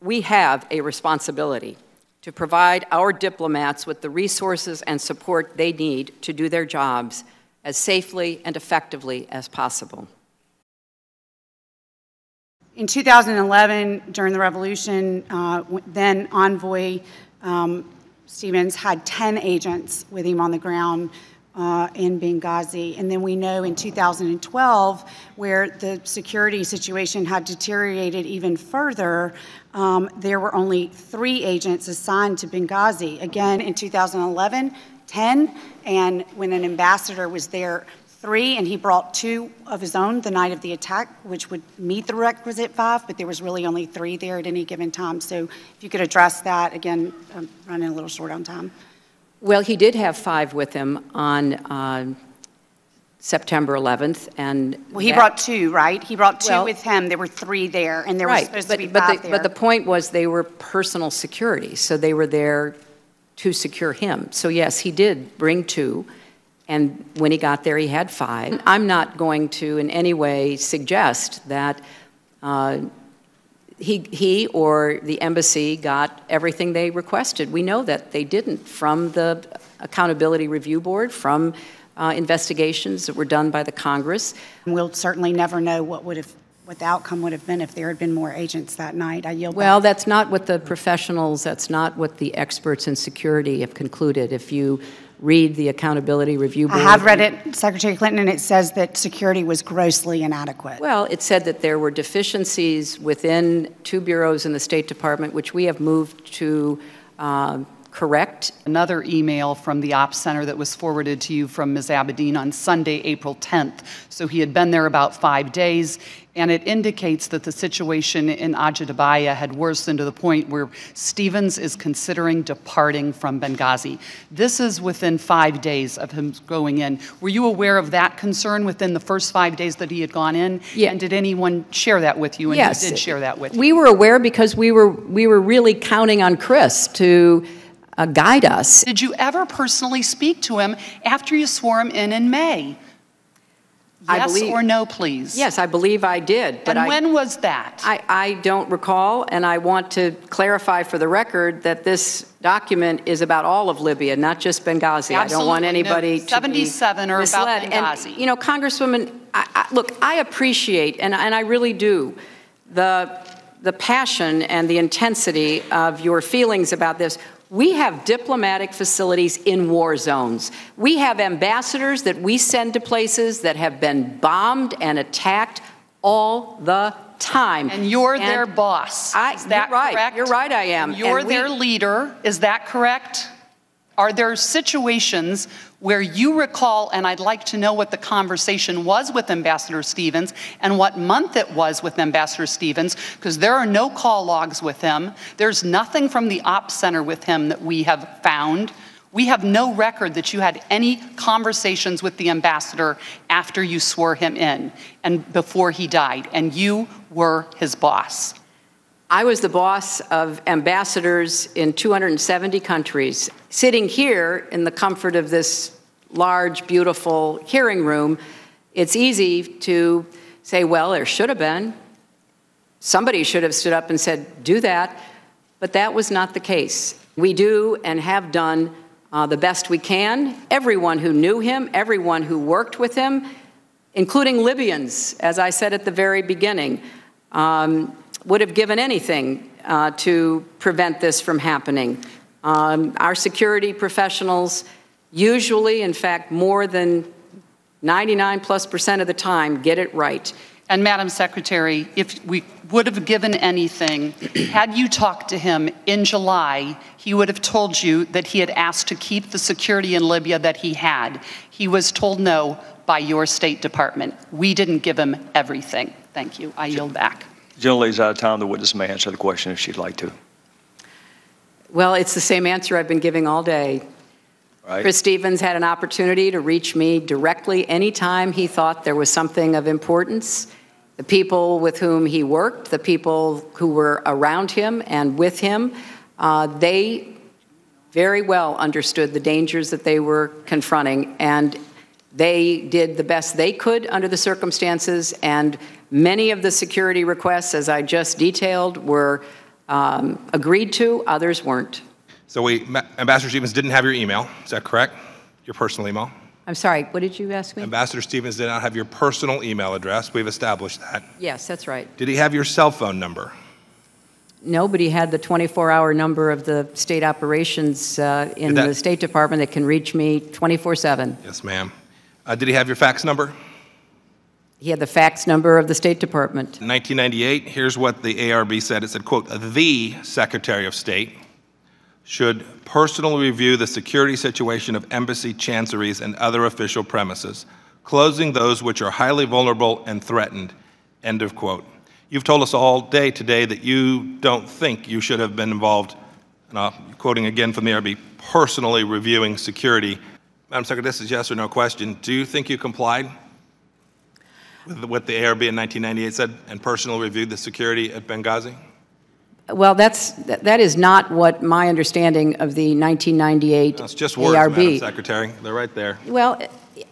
We have a responsibility to provide our diplomats with the resources and support they need to do their jobs as safely and effectively as possible. In 2011, during the revolution, uh, then envoy um, Stevens had 10 agents with him on the ground uh, in Benghazi. And then we know in 2012, where the security situation had deteriorated even further, um, there were only three agents assigned to Benghazi. Again, in 2011, 10. And when an ambassador was there, three, and he brought two of his own the night of the attack, which would meet the requisite five, but there was really only three there at any given time. So if you could address that, again, I'm running a little short on time. Well, he did have five with him on uh, September 11th, and well, he that, brought two, right? He brought two well, with him. There were three there, and there right, were supposed but, to be but five the, there. But the point was they were personal security, so they were there to secure him. So yes, he did bring two, and when he got there, he had five. I'm not going to in any way suggest that. Uh, he, he or the embassy got everything they requested. We know that they didn't from the Accountability Review Board, from uh, investigations that were done by the Congress. We'll certainly never know what would have what the outcome would have been if there had been more agents that night. I yield. Well, back. that's not what the professionals, that's not what the experts in security have concluded. If you read the Accountability Review Board. I have read it, Secretary Clinton, and it says that security was grossly inadequate. Well, it said that there were deficiencies within two bureaus in the State Department, which we have moved to uh, correct. Another email from the Ops Center that was forwarded to you from Ms. Abedin on Sunday, April 10th. So he had been there about five days, and it indicates that the situation in Ajdabiya had worsened to the point where Stevens is considering departing from Benghazi. This is within five days of him going in. Were you aware of that concern within the first five days that he had gone in? Yeah. And did anyone share that with you? And yes. did share that with you? We were aware because we were, we were really counting on Chris to uh, guide us. Did you ever personally speak to him after you swore him in in May? Yes believe- or no, please? Yes, I believe I did. But And I, when was that? I, I don't recall, and I want to clarify for the record that this document is about all of Libya, not just Benghazi. Absolutely. I don't want Absolutely. No, anybody to be 77 misled. Benghazi. And, you know, Congresswoman, I, I, look, I appreciate, and, and I really do, the, the passion and the intensity of your feelings about this. We have diplomatic facilities in war zones. We have ambassadors that we send to places that have been bombed and attacked all the time. And you're their boss. I- Is that you're right. correct? You're right, I am. You're And we- their leader. Is that correct? Are there situations where you recall, and I'd like to know what the conversation was with Ambassador Stevens and what month it was with Ambassador Stevens, because there are no call logs with him. There's nothing from the Ops Center with him that we have found. We have no record that you had any conversations with the ambassador after you swore him in and before he died, and you were his boss. I was the boss of ambassadors in 270 countries. Sitting here in the comfort of this large, beautiful hearing room, it's easy to say, well, there should have been. Somebody should have stood up and said, do that. But that was not the case. We do and have done uh, the best we can. Everyone who knew him, everyone who worked with him, including Libyans, as I said at the very beginning, um, would have given anything uh, to prevent this from happening. Um, our security professionals usually, in fact, more than 99 plus percent of the time, get it right. And Madam Secretary, if we would have given anything, had you talked to him in July, he would have told you that he had asked to keep the security in Libya that he had. He was told no by your State Department. We didn't give him everything. Thank you. I yield back. Gentlelady's out of time. The witness may answer the question if she'd like to. Well, it's the same answer I've been giving all day. Right? Chris Stevens had an opportunity to reach me directly anytime he thought there was something of importance. The people with whom he worked, the people who were around him and with him, uh, they very well understood the dangers that they were confronting, and they did the best they could under the circumstances. And many of the security requests, as I just detailed, were um, agreed to, others weren't. So we, Ambassador Stevens didn't have your email, is that correct? Your personal email? I'm sorry, what did you ask me? Ambassador Stevens did not have your personal email address. We've established that. Yes, that's right. Did he have your cell phone number? Nobody had the 24-hour number of the state operations uh, in that- the State Department that can reach me 24/7. Yes, ma'am. Uh, did he have your fax number? He had the fax number of the State Department. In 1998, here's what the ARB said. It said, quote, "The Secretary of State should personally review the security situation of embassy chanceries and other official premises, closing those which are highly vulnerable and threatened." End of quote. You've told us all day today that you don't think you should have been involved, and I'm quoting again from the ARB, personally reviewing security. Madam Secretary, this is yes or no question. Do you think you complied with what the ARB in 1998 said and personally reviewed the security at Benghazi? Well, that's, that that is not what my understanding of the 1998 It's just words, Madam Secretary. They're right there. Well,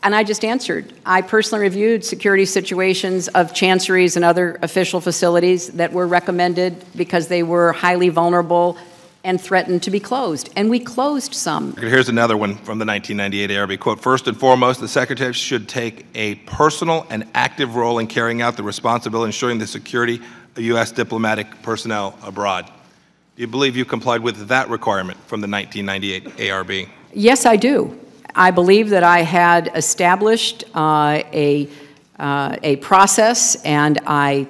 and I just answered. I personally reviewed security situations of chanceries and other official facilities that were recommended because they were highly vulnerable and threatened to be closed. And we closed some. Here's another one from the 1998 ARB quote. First and foremost, the Secretary should take a personal and active role in carrying out the responsibility ensuring the security of U.S. diplomatic personnel abroad. Do you believe you complied with that requirement from the 1998 ARB? Yes, I do. I believe that I had established uh, a, uh, a process, and I,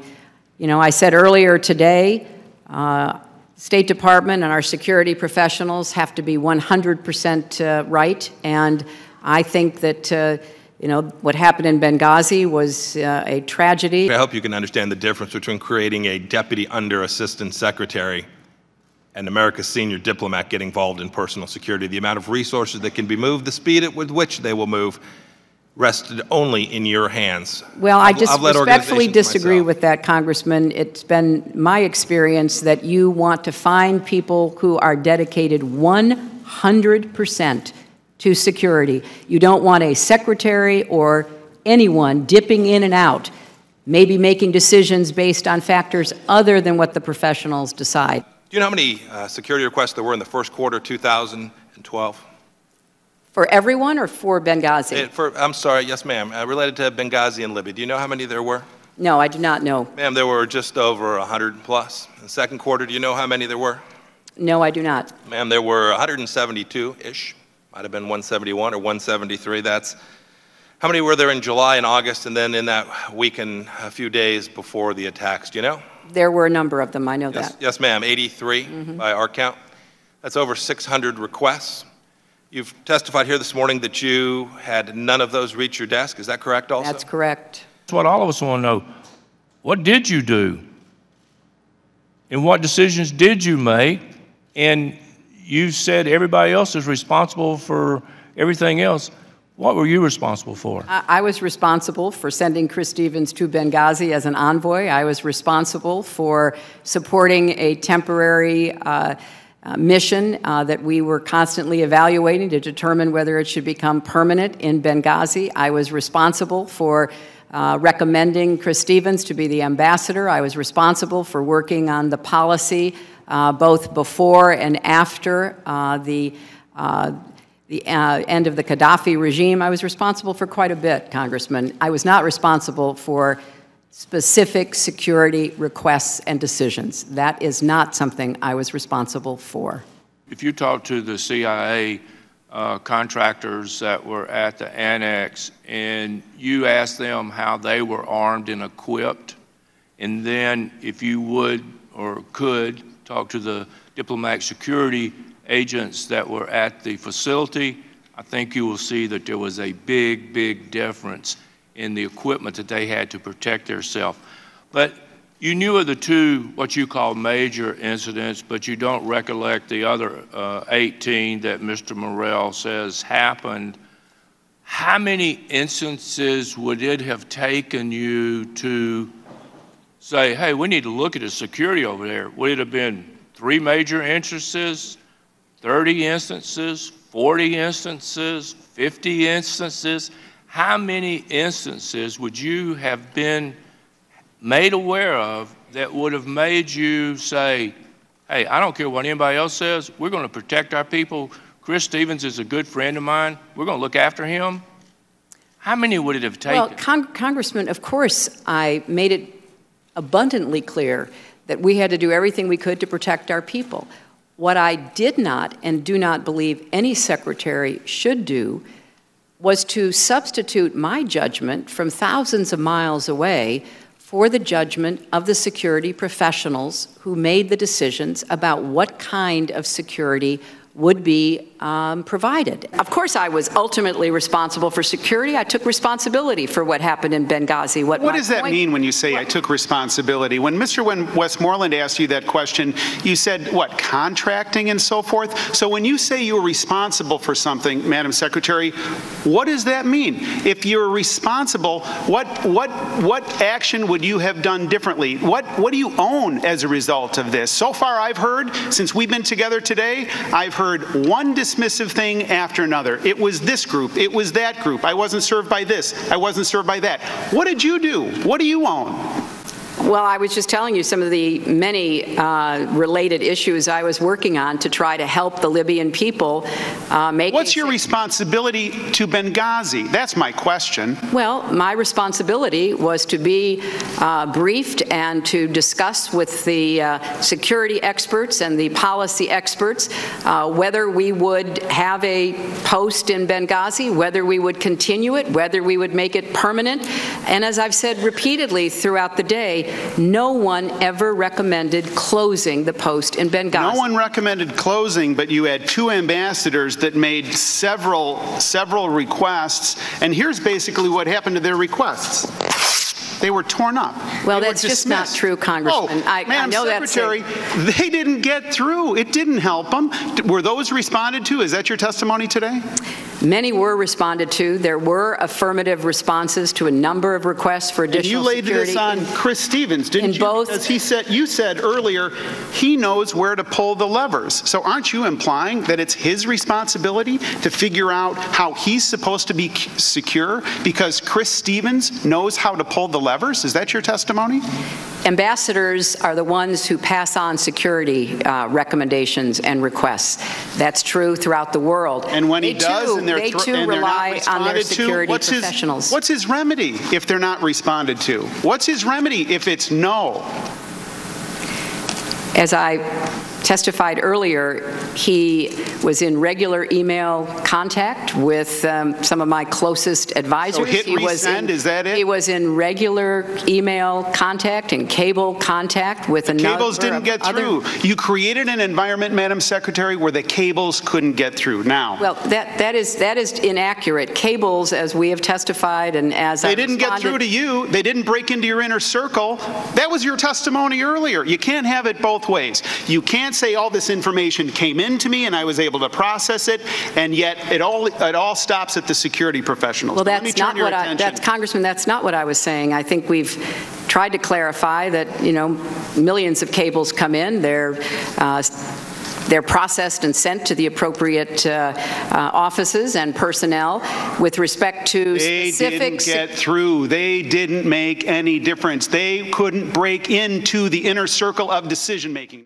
you know, I said earlier today, uh, State Department and our security professionals have to be 100% uh, right, and I think that, uh, you know, what happened in Benghazi was uh, a tragedy. I hope you can understand the difference between creating a deputy under assistant secretary and America's senior diplomat get involved in personal security. The amount of resources that can be moved, the speed at with which they will move, rested only in your hands. Well, I just respectfully disagree myself. with that, Congressman. It's been my experience that you want to find people who are dedicated 100% to security. You don't want a secretary or anyone dipping in and out, maybe making decisions based on factors other than what the professionals decide. Do you know how many uh, security requests there were in the first quarter of 2012? For everyone or for Benghazi? Eh, for, I'm sorry, yes, ma'am, uh, related to Benghazi and Libya. Do you know how many there were? No, I do not know. Ma'am, there were just over 100 plus. In the second quarter, do you know how many there were? No, I do not. Ma'am, there were 172-ish, might have been 171 or 173. That's, how many were there in July and August, and then in that week and a few days before the attacks, do you know? There were a number of them, I know Yes, that. yes, ma'am, 83 by our count. That's over 600 requests. You've testified here this morning that you had none of those reach your desk. Is that correct also? That's correct. That's what all of us want to know. What did you do? And what decisions did you make? And you said everybody else is responsible for everything else. What were you responsible for? I I was responsible for sending Chris Stevens to Benghazi as an envoy. I was responsible for supporting a temporary uh, uh, mission uh, that we were constantly evaluating to determine whether it should become permanent in Benghazi. I was responsible for uh, recommending Chris Stevens to be the ambassador. I was responsible for working on the policy uh, both before and after uh, the the uh, end of the Gaddafi regime, I was responsible for quite a bit, Congressman. I was not responsible for specific security requests and decisions. That is not something I was responsible for. If you talk to the CIA uh, contractors that were at the annex and you ask them how they were armed and equipped, and then if you would or could talk to the diplomatic security agents that were at the facility, I think you will see that there was a big, big difference in the equipment that they had to protect themselves. But you knew of the two, what you call major incidents, but you don't recollect the other uh, 18 that Mr. Morrell says happened. How many instances would it have taken you to say, hey, we need to look at the security over there? Would it have been three major instances, 30 instances, 40 instances, 50 instances? How many instances would you have been made aware of that would have made you say, hey, I don't care what anybody else says, we're going to protect our people. Chris Stevens is a good friend of mine. We're going to look after him. How many would it have Well, taken? Con- Congressman, of course, I made it abundantly clear that we had to do everything we could to protect our people. What I did not and do not believe any secretary should do was to substitute my judgment from thousands of miles away for the judgment of the security professionals who made the decisions about what kind of security would be um, provided. Of course, I was ultimately responsible for security. I took responsibility for what happened in Benghazi. What, What does that point- mean when you say I took responsibility? When Mr. Westmoreland asked you that question, you said, what, contracting and so forth? So when you say you were responsible for something, Madam Secretary, what does that mean? If you're responsible, what, what, what action would you have done differently? What, what do you own as a result of this? So far, I've heard, since we've been together today, I've heard one dismissive thing after another. It was this group, it was that group, I wasn't served by this, I wasn't served by that. What did you do? What do you own? Well, I was just telling you some of the many uh, related issues I was working on to try to help the Libyan people uh, make. What's your responsibility to Benghazi? That's my question. Well, my responsibility was to be uh, briefed and to discuss with the uh, security experts and the policy experts uh, whether we would have a post in Benghazi, whether we would continue it, whether we would make it permanent. And as I've said repeatedly throughout the day, no one ever recommended closing the post in Benghazi. No one recommended closing, but you had two ambassadors that made several, several requests, and here's basically what happened to their requests. They were torn up. Well, They that's just not true, Congressman. Oh, I- I know that's Secretary, they didn't get through. It didn't help them. Were those responded to? Is that your testimony today? Many were responded to. There were affirmative responses to a number of requests for additional And you laid security. this on Chris Stevens, didn't in you? both- Because he said, you said earlier, he knows where to pull the levers. So aren't you implying that it's his responsibility to figure out how he's supposed to be secure because Chris Stevens knows how to pull the levers? Is that your testimony? Ambassadors are the ones who pass on security uh, recommendations and requests. That's true throughout the world. And when he They does, too- and they're, They too and rely on their to, security what's his, professionals. what's his remedy if they're not responded to? What's his remedy if it's no? As I testified earlier, he was in regular email contact with um, some of my closest advisors. So hit He was resend, in- is that it? He was in regular email contact and cable contact with a number Cables didn't get through. You created an environment, Madam Secretary, where the cables couldn't get through. Now, Well, that, that is, that is inaccurate. Cables, as we have testified and as I They didn't get through to you. They didn't break into your inner circle. That was your testimony earlier. You can't have it both ways. You can't say all this information came into me and I was able to process it, and yet it all, it all stops at the security professionals. Well, me that's not what I, attention- that's, Congressman, that's not what I was saying. I think we've tried to clarify that, you know, millions of cables come in, they're, uh, they're processed and sent to the appropriate uh, uh, offices and personnel with respect to They specific. didn't get through. They didn't make any difference. They couldn't break into the inner circle of decision-making.